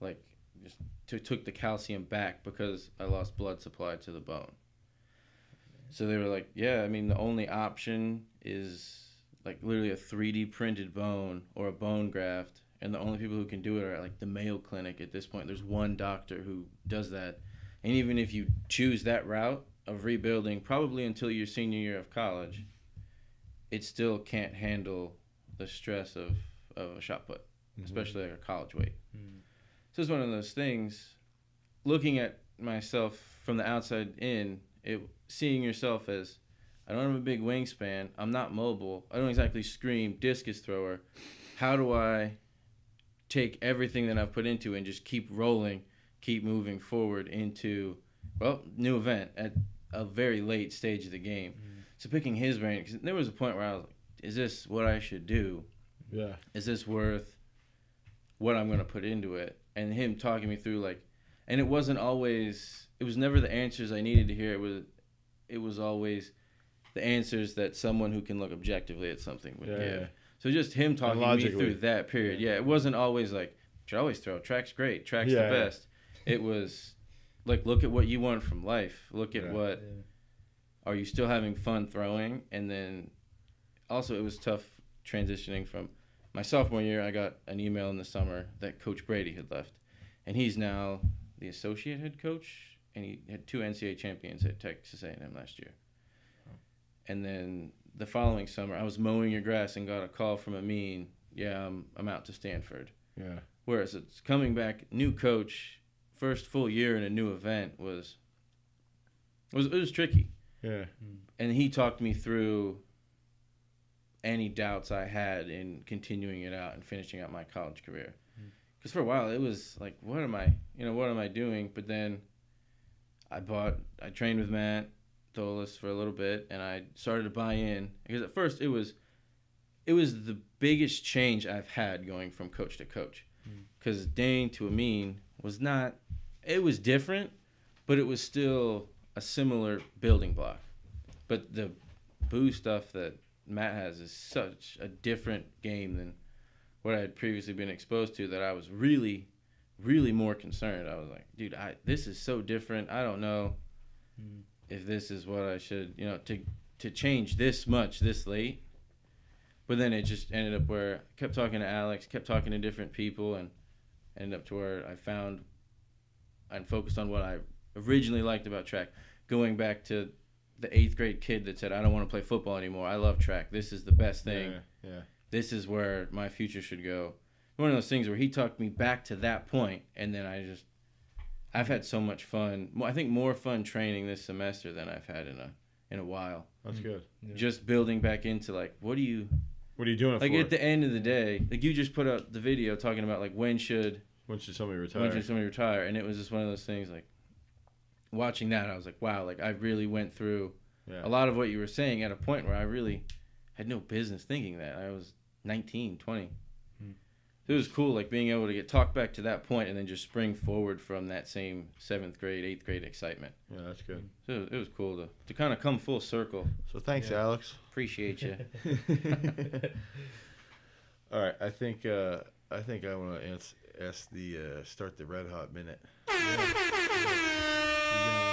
like just to, took the calcium back because I lost blood supply to the bone. So they were like, yeah, I mean the only option is like literally a 3D printed bone or a bone graft, and the only people who can do it are at, like the Mayo Clinic at this point. There's one doctor who does that, and even if you choose that route of rebuilding, probably until your senior year of college, it still can't handle the stress of, of a shot put, especially like a college weight. Mm. So it's one of those things. Looking at myself from the outside in, it seeing yourself as I don't have a big wingspan. I'm not mobile. I don't exactly scream discus thrower. How do I take everything that I've put into and just keep rolling, keep moving forward into well new event at a very late stage of the game. Mm. So picking his brain, because there was a point where I was like, "Is this what I should do? Yeah. Is this worth what I'm going to put into it?" And him talking me through like, and it wasn't always. It was never the answers I needed to hear. It was, it was always the answers that someone who can look objectively at something would Yeah. give. So just him talking me through that period. Yeah, it wasn't always like should always throw. Track's great. Track's Yeah, the yeah. best. It was like look at what you want from life. Look at Yeah. what Yeah. are you still having fun throwing? And then also it was tough transitioning from my sophomore year. I got an email in the summer that Coach Brady had left, and he's now the associate head coach, and he had two NCAA champions at Texas A&M last year. And then the following summer, I was mowing your grass and got a call from Amin. Yeah, I'm, I'm out to Stanford. Yeah. Whereas it's coming back, new coach, first full year in a new event was was it was tricky Yeah. Hmm. and he talked me through any doubts I had in continuing it out and finishing out my college career. Hmm. Because for a while it was like, what am I, you know, what am I doing? But then I bought, I trained with Matt Dolis for a little bit, and I started to buy in because at first it was, it was the biggest change I've had going from coach to coach. Mm. Because Dane to Amin was not, it was different, but it was still a similar building block. But the boo stuff that Matt has is such a different game than what I had previously been exposed to that I was really, really more concerned. I was like, dude, I this is so different. I don't know Mm. if this is what I should, you know, to to change this much this late. But then it just ended up where I kept talking to Alex, kept talking to different people, and ended up to where I found and focused on what I originally liked about track. Going back to the eighth grade kid that said, I don't want to play football anymore. I love track. This is the best thing. Yeah. Yeah. This is where my future should go. One of those things where he talked me back to that point, and then I just, I've had so much fun. I think more fun training this semester than I've had in a in a while. That's Mm. good. Yeah. Just building back into like, what do you What are you doing like for? at the end of the day? Like you just put out the video talking about like when should when should somebody retire? when should somebody retire, and it was just one of those things like watching that. I was like, wow, like I really went through yeah. a lot of what you were saying at a point where I really had no business thinking that. I was 19, 20. It was cool, like being able to get talked back to that point and then just spring forward from that same seventh grade, eighth grade excitement. Yeah, that's good. So it was, cool to, to kind of come full circle. So thanks, Yeah. Alex. Appreciate you. All right, I think uh, I think I want to ask, ask the uh, start the red hot minute. You gonna, I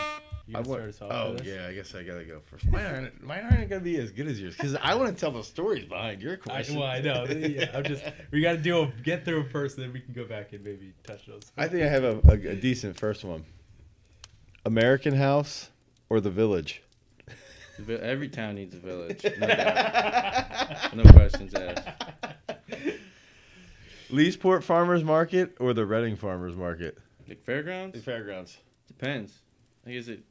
you wa- gonna start us off oh yeah, I guess I gotta go first. Mine aren't mine aren't gonna be as good as yours because I want to tell the stories behind your I, question. well, I know. Yeah, I'm just. We got to do a, get through it first, then we can go back and maybe touch those. I think I have a, a, a decent first one. American House or the Village? The vi- Every town needs a village. No, doubt. no questions asked. Leesport Farmers Market or the Reading Farmers Market? Like fairgrounds? The fairgrounds. Depends. Like, is it Well,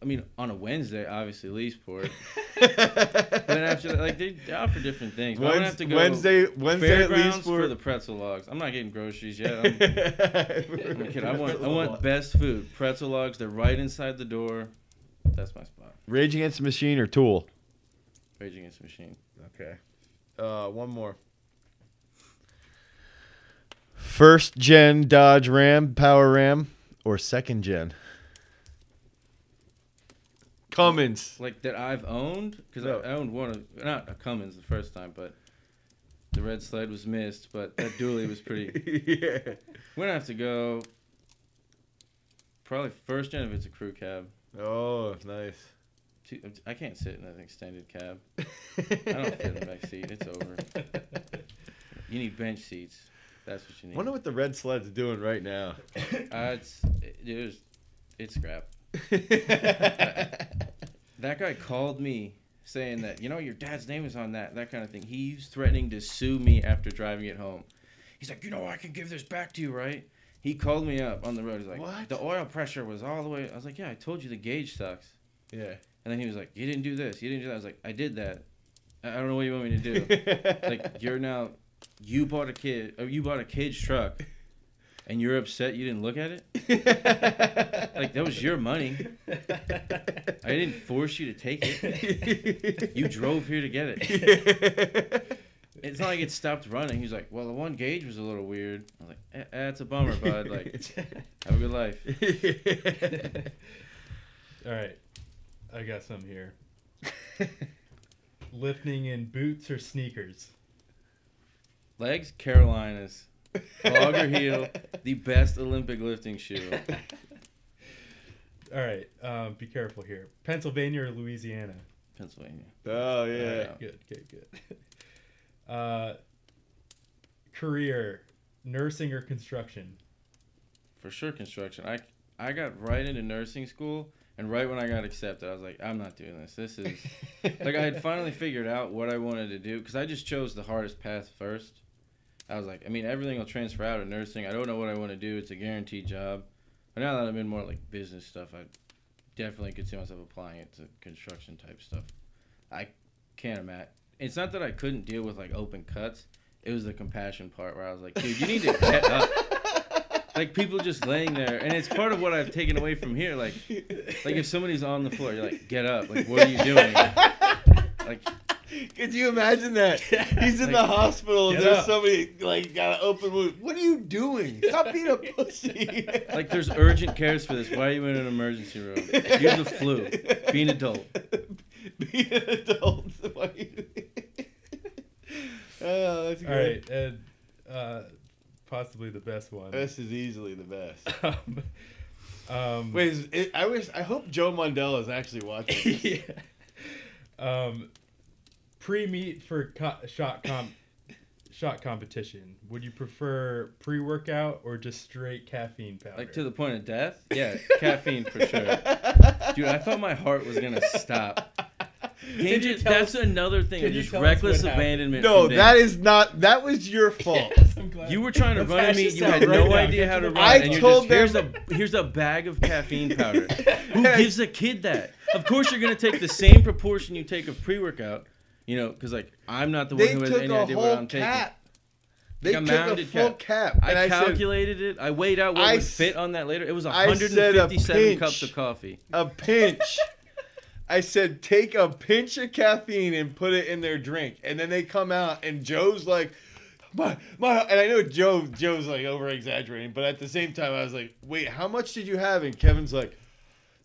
I mean, on a Wednesday, obviously Leesport. then after that, like they they offer different things. But I'm gonna have to go Wednesday, Wednesday at least for the pretzel logs. I'm not getting groceries yet. I'm, I'm kidding. I want I want best food. Pretzel logs. They're right inside the door. That's my spot. Rage Against the Machine or Tool. Rage Against the Machine. Okay. Uh, one more. First gen Dodge Ram, Power Ram, or second gen? Cummins. Like that I've owned because. I, I owned one of not a Cummins the first time, but the red sled was missed. But that dually was pretty. yeah. We're gonna have to go. Probably first gen if it's a crew cab. Oh, nice. I can't sit in an extended cab. I don't fit in the back seat. It's over. You need bench seats. That's what you need. Wonder what the red sled's doing right now. Uh, it's it, it was, it's scrap. That guy called me saying that you know your dad's name is on that that kind of thing. He's threatening to sue me after driving it home. He's like, you know, I can give this back to you, right? He called me up on the road. He's like, What? the oil pressure was all the way. I was like, yeah, I told you the gauge sucks. yeah. And then he was like, you didn't do this, you didn't do that. I was like, I did that. I don't know what you want me to do. like you're now, you bought a kid, or you bought a kid's truck, and you're upset you didn't look at it. Like that was your money. I didn't force you to take it. You drove here to get it. It's not like it stopped running. He's like, well, the one gauge was a little weird. I was like, eh, eh, that's a bummer, bud. Like, have a good life. All right, I got some here. Lifting in boots or sneakers? Legs, Carolinas. Hog or heel, the best Olympic lifting shoe. All right, um, be careful here. Pennsylvania or Louisiana? Pennsylvania. oh yeah. Yeah. Good, good, good. Uh, career, nursing or construction? For sure, construction. I I got right into nursing school, and right when I got accepted, I was like, I'm not doing this. This is like I had finally figured out what I wanted to do because I just chose the hardest path first. I was like, I mean, everything will transfer out of nursing. I don't know what I want to do. It's a guaranteed job. But now that I'm in more like business stuff, I definitely could see myself applying it to construction type stuff. I can't imagine. It's not that I couldn't deal with like open cuts. It was the compassion part where I was like, dude, you need to get up. Like people just laying there, and it's part of what I've taken away from here. Like, like if somebody's on the floor, you're like, get up. Like, what are you doing? Like, Could you imagine that? He's in the hospital and there's up. somebody like got an open wound. What are you doing? Stop being a pussy. like there's urgent cares for this. Why are you in an emergency room? You have the flu. Be an adult. Be an adult. Why are you- oh, that's great. right, and uh, possibly the best one. This is easily the best. um, um, Wait, is it, I wish. I hope Joe Mundell is actually watching. this. yeah. Um, pre-meet for co- shot comp shot competition. Would you prefer pre-workout or just straight caffeine powder? Like to the point of death? Yeah, caffeine for sure. Dude, I thought my heart was gonna stop. Danger, that's us- another thing. can of you Just reckless abandonment. No, that is not. That was your fault. Yes, You were trying to run at hash me. You out had right no now. idea how to to the run. I and you're told just, them- here's a here's a bag of caffeine powder. Who gives a kid that? Of course, you're gonna take the same proportion you take of pre-workout. You know, because like I'm not the one They who has took any a idea what I'm taking. cap. They Like a took a mounted full cap. cap. I, and I said, calculated it. I weighed out what I would s- fit on that later. It was I said a 157 cups pinch. of coffee. a pinch. I said, take a pinch of caffeine and put it in their drink. And then they come out, and Joe's like, my, my, and I know Joe, Joe's like over exaggerating, but at the same time, I was like, wait, how much did you have? And Kevin's like,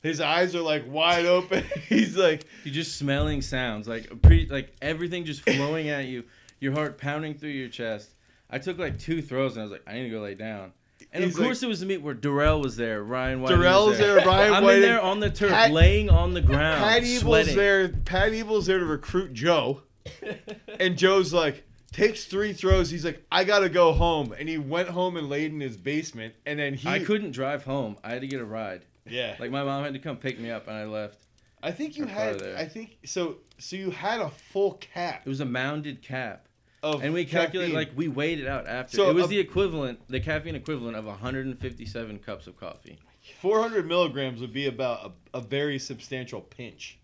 his eyes are like wide open. He's like, You're just smelling sounds like pre, like everything just flowing at you. Your heart pounding through your chest. I took like two throws and I was like, I need to go lay down. And He's of course, it was the meet where Darrell was there, Ryan White. Darrell's there, Ryan I'm in there on the turf, Pat- laying on the ground, Pat Evil's sweating. there. Pat Evil's there to recruit Joe, and Joe's like takes three throws. He's like, I gotta go home, and he went home and laid in his basement. And then he, I couldn't drive home. I had to get a ride. Yeah. Like my mom had to come pick me up, and I left. I think you had. I think so. So you had a full cap It was a mounded cap, of and we calculated caffeine. like we weighed it out after. So it was a- the equivalent, the caffeine equivalent of 157 cups of coffee. 400 milligrams would be about a, a very substantial pinch.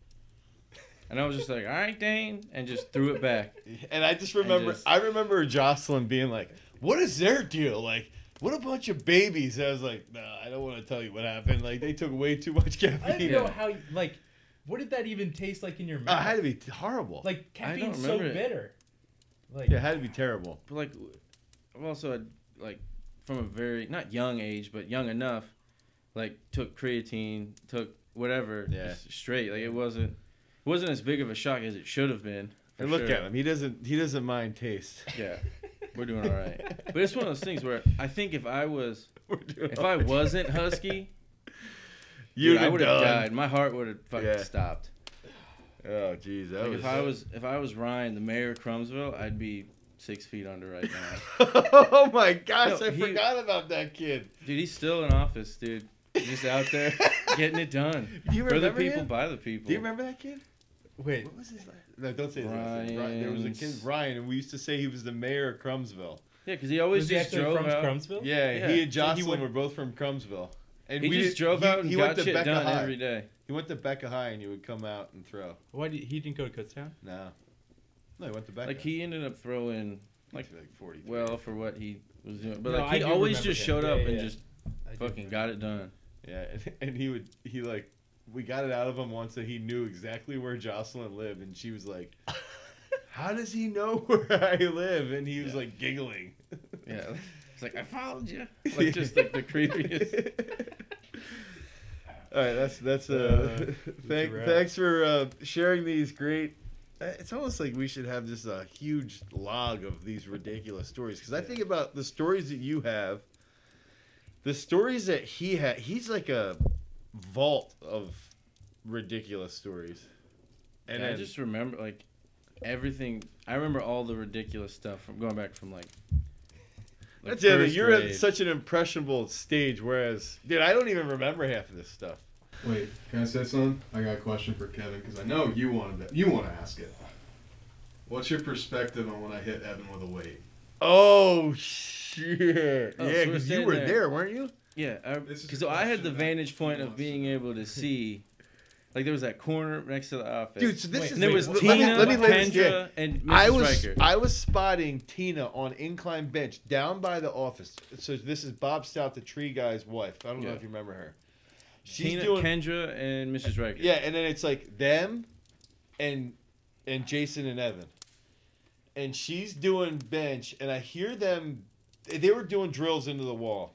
And I was just like, all right, Dane, and just threw it back. And I just remember, just- I remember Jocelyn being like, "What is their deal? Like, what a bunch of babies." And I was like, "No, I don't want to tell you what happened. Like, they took way too much caffeine. I didn't know how like what did that even taste like in your mouth? Uh, it had to be horrible. like caffeine's so it. bitter. Like yeah, it had to be terrible. But like, I've also had, like from a very not young age, but young enough, like took creatine, took whatever, Yeah. just straight. Like it wasn't, it wasn't as big of a shock as it should have been. And look sure. at him. He doesn't. He doesn't mind taste. Yeah, we're doing all right. But it's one of those things where I think if I was, if all I right. wasn't husky, you'd dude, I have would have died. My heart would have fucking Yeah. stopped. Oh, jeez, Like was. if I was, if I was Ryan, the mayor of Krumsville, I'd be six feet under right now. oh my gosh, No, I he- forgot about that kid. Dude, he's still in office, dude. Just out there getting it done. Do you For the people, him? by the people. Do you remember that kid? wait, What was his last? No, don't say his last There was a kid, Ryan, and we used to say he was the mayor of Krumsville. Yeah, because he always was just actually drove from out. Krumsville? Yeah, Yeah. he and So he Jocelyn went- were both from Krumsville. And He we just did- drove he- out and he got went to shit Becca done High. every day. He went to Becca High and he would come out and throw. Why did he didn't go to Kutztown? No. No, he went to Becca. Like he ended up throwing like, like like 40. well for what he was doing, but No, like he always just him. showed Yeah, up yeah, and yeah. just I fucking got it done. Yeah, and, and he would he like we got it out of him once that he knew exactly where Jocelyn lived, and she was like, "How does he know where I live?" And he was Yeah. like giggling. Yeah, it's like I followed you. Like just like the creepiest. All right, that's that's uh, Uh, thank, thanks for uh, sharing these great. uh, It's almost like we should have just a huge log of these ridiculous stories because I think about the stories that you have, the stories that he had. He's like a vault of ridiculous stories, and And I just remember like everything. I remember all the ridiculous stuff from going back from like. like, That's the other. You're at such an impressionable stage, whereas, dude, I don't even remember half of this stuff. Wait, can I say something? I got a question for Kevin because I know you wanted to, you want to ask it. What's your perspective on when I hit Evan with a weight? Oh shit! Oh, yeah, we're because you were there. there, weren't you? Yeah, because a I had the vantage point of being able to see, like there was that corner next to the office, Dude, so this Wait, is there wait, was let Tina, me- let me Kendra, and Mrs. I was Reichart. I was spotting Tina on incline bench down by the office. So this is Bob Stout, the tree guy's wife. I don't know if you remember her. She's Tina, doing Kendra, and Mrs. Reichart. yeah, and then it's like them, and and Jason and Evan, and she's doing bench, and I hear them. They were doing drills into the wall.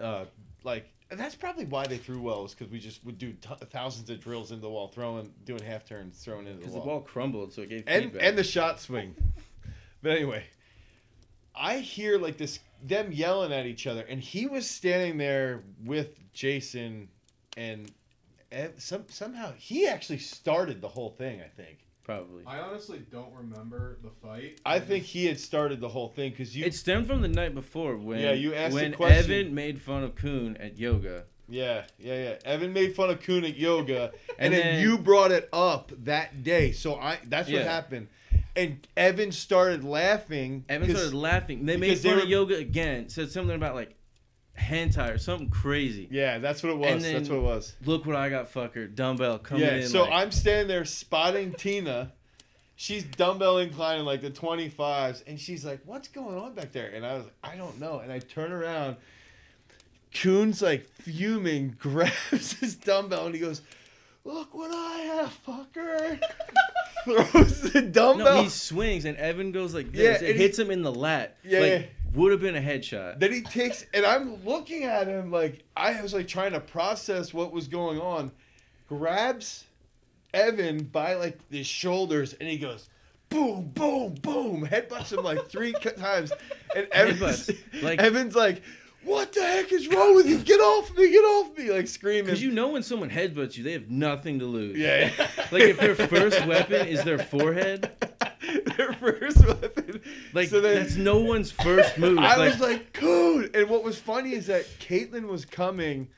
Uh, like that's probably why they threw well, is because we just would do t- thousands of drills into the wall, throwing, doing half turns, throwing into the because wall the ball crumbled, so it gave and feedback. and the shot swing. But anyway, I hear like this them yelling at each other, and he was standing there with Jason, and, and some somehow he actually started the whole thing. I think. Probably. I honestly don't remember the fight. I think he had started the whole thing because you. It stemmed from the night before when Yeah, you asked the when question. Evan made fun of Kuhn at yoga. yeah, yeah, yeah. Evan made fun of Kuhn at yoga, and, And then, then- you brought it up that day. So I that's what happened, and Evan started laughing. Evan started laughing. They made because they fun were- of yoga again. Said something about like hentai or something crazy. Yeah, that's what it was. Then- that's what it was. Look what I got, fucker. Dumbbell coming yeah, in. so like, I'm standing there spotting Tina. She's dumbbell inclining like the 25s, and she's like, "What's going on back there?" And I was like, "I don't know." And I turn around. Coon's like fuming, grabs his dumbbell, and he goes, "Look what I have, fucker!" Throws the dumbbell. No, he swings and Evan goes like Yeah, this. and it he- hits him in the lat. Yeah, like, yeah. Would have been a headshot. Then he takes, and I'm looking at him like I was like trying to process what was going on. Grabs Evan by like his shoulders, and he goes, boom, boom, boom, headbutts him like three times, and Evan's like- Evan's like, "What the heck is wrong with you? Get off me! Get off me!" Like screaming. Because you know when someone headbutts you, they have nothing to lose. yeah. Like if their first weapon is their forehead, their first weapon. like So then- that's no one's first move. I like, was like, "Coon!" And what was funny is that Caitlin was coming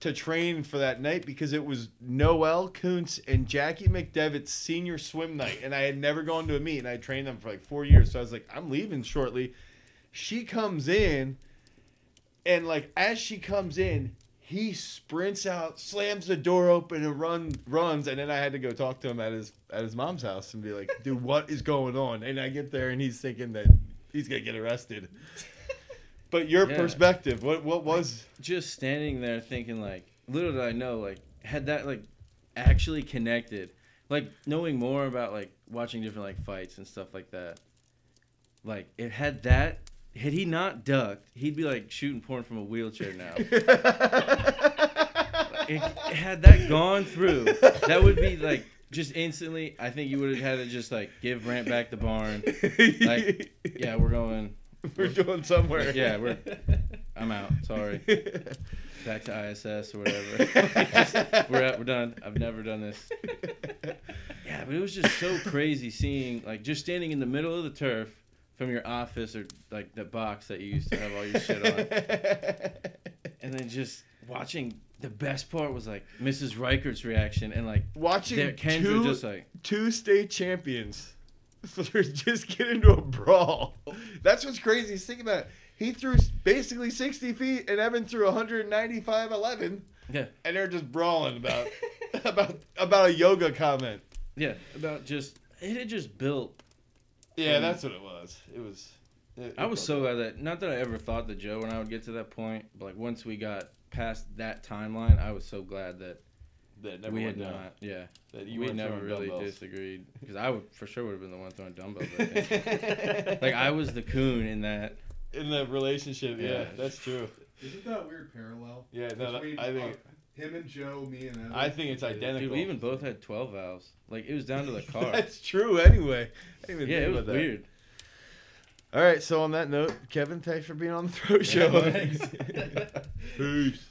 to train for that night because it was Noel Kuntz and Jackie McDevitt's senior swim night, and I had never gone to a meet, and I trained them for like four years. So I was like, "I'm leaving shortly." She comes in, and like as she comes in, He sprints out, slams the door open, and run runs. And then I had to go talk to him at his at his mom's house and be like, "Dude, what is going on?" And I get there, and he's thinking that he's gonna get arrested. But your Yeah. perspective, what what was? just standing there thinking like little did I know like had that like actually connected like knowing more about like watching different like fights and stuff like that like it had that had he not ducked he'd be like shooting porn from a wheelchair now it, had that gone through that would be like just instantly I think you would have had to just like give Brant back the barn like yeah we're going we're going somewhere. yeah we're I'm out sorry back to ISS or whatever. we're at, we're done. I've never done this. Yeah, but it was just so crazy seeing like just standing in the middle of the turf from your office or like the box that you used to have all your shit on, and then just watching. The best part was like Mrs. Reichart's reaction and like Watching their Kendra two, just like two state champions just get into a brawl. That's what's crazy. is Think about it. He threw basically 60 feet, and Evan threw 195 11, yeah and they're just brawling about about about a yoga comment. yeah about just it had just built. Yeah, that's what it was. It was. it- I was so glad that not that I ever thought that Joe and I would get to that point, but like once we got past that timeline, I was so glad that that never we had down. not. Yeah, That you we weren't never really dumbbells. disagreed because I would for sure would have been the one throwing dumbbells. I like I was the coon in that. in that relationship. Yeah, Yeah. that's true. Isn't that a weird parallel? Yeah, no, that- Between, I think uh, him and Joe, me and Evan. I think it's identical. Dude, we even both had twelve valves. Like it was down to the car. that's true. Anyway, I didn't even yeah, think it was about that. weird. All right, so on that note, Kevin, thanks for being on the throw show. thanks. Peace.